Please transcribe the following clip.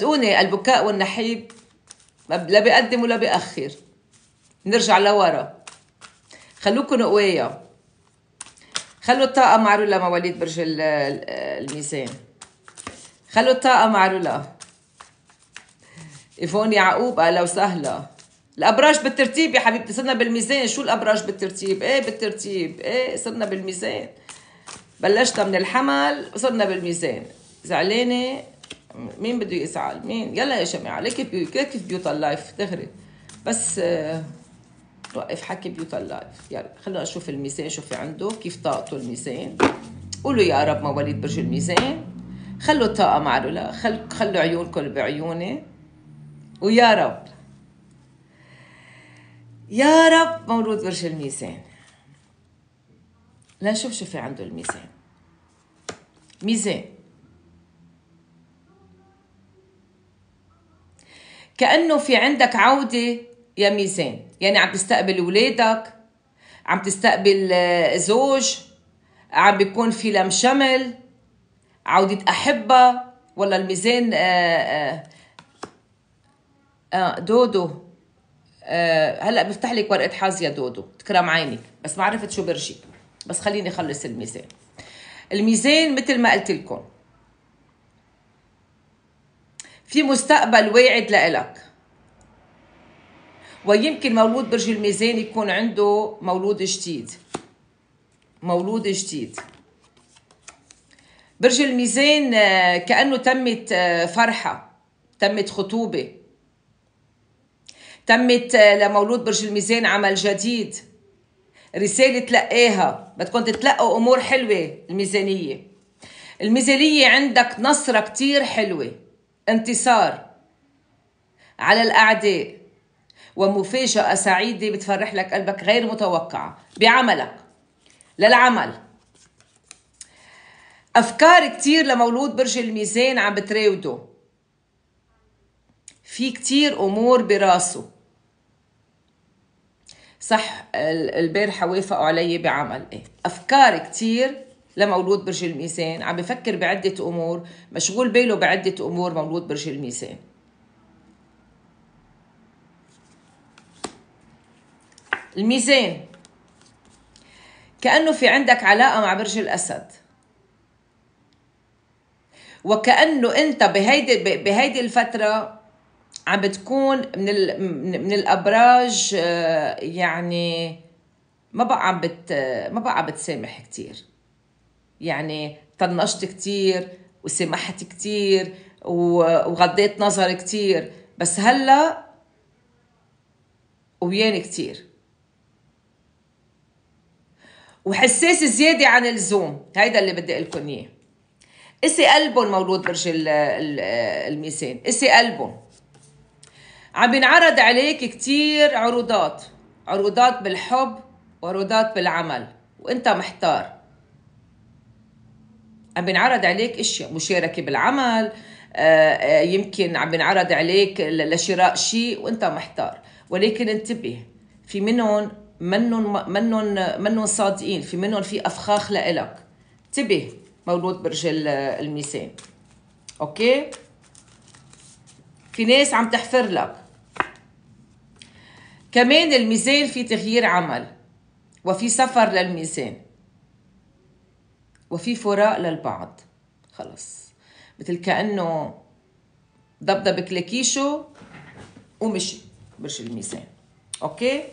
صدقوني البكاء والنحيب لا بيقدم ولا بيأخر نرجع لورا. خلوكن قوية خلوا الطاقة مع رولا مواليد برج ال- ال- الميزان. خلوا الطاقة مع رولا إيفون يعقوب أهلا وسهلا. الأبراج بالترتيب يا حبيبتي صرنا بالميزان. شو الأبراج بالترتيب؟ إيه بالترتيب إيه صرنا بالميزان. بلشنا من الحمل وصرنا بالميزان. زعلانة؟ مين بده يزعل؟ مين؟ يلا يا جماعة ليك. كيف بيوت ال live دغري. بس آه، وقف حكي بيوت ال live. يلا خلونا نشوف الميزان شو في عنده كيف طاقته الميزان. قولوا يا رب مواليد برج الميزان. خلوا الطاقة مع رولا خل... خلوا عيونكم بعيوني ويا رب يا رب مولود برج الميزان. لنشوف شو في عنده الميزان. ميزان. كأنه في عندك عودة يا ميزان. يعني عم تستقبل ولادك عم تستقبل آه، زوج عم بيكون في لم شمل عودة أحبة. والله الميزان آه آه آه دودو. هلأ بفتح لك ورقة حظ يا دودو. تكرم عينك. بس ما عرفت شو برجي. بس خليني أخلص الميزان. الميزان مثل ما قلت لكم. في مستقبل واعد لإلك. ويمكن مولود برج الميزان يكون عنده مولود جديد. مولود جديد. برج الميزان آه، كأنه تمت آه، فرحة تمت خطوبة. تمت آه، لمولود برج الميزان عمل جديد. رسالة تلقاها. بدكم تتلقوا أمور حلوة الميزانية. الميزانية عندك نصرة كتير حلوة. انتصار على الأعداء. ومفاجأة سعيدة بتفرح لك قلبك غير متوقعة. بعملك. للعمل. أفكار كتير لمولود برج الميزان عم بتراوده. في كتير أمور براسه. صح ال- البارحة وافقوا علي بعمل. إيه. أفكار كتير لمولود برج الميزان عم بفكر بعدة أمور مشغول باله بعدة أمور مولود برج الميزان. الميزان. كأنه في عندك علاقة مع برج الأسد. وكأنه أنت بهيدي بهيدي الفترة عم بتكون من ال من الأبراج آه، يعني ما بقى عم بت ما بقى عم بتسامح كتير. يعني طنشت كتير وسمحت كتير وغضيت نظر كتير. بس هلا وياني كتير. وحساس زيادة عن اللزوم. هيدا اللي بدي لكم إياه. إسي قلبهم مولود برج ال- ال- الميزان. إسي قلبهم. عم بينعرض عليك كتير عروضات. عروضات بالحب وعروضات بالعمل. وإنت محتار. عم بينعرض عليك إشياء مشاركة بالعمل آه، آه، يمكن عم بينعرض عليك لشراء شيء وإنت محتار. ولكن انتبه في منهم منهم منهم منهم صادقين في منهم في أفخاخ لإلك. انتبه مولود برج ال- الميزان. أوكي؟ في ناس عم تحفر لك. كمان الميزان في تغيير عمل وفي سفر للميزان. وفي فراق للبعض. خلص. مثل كأنه ضبضب كلاكيشو ومشي برج الميزان. أوكي؟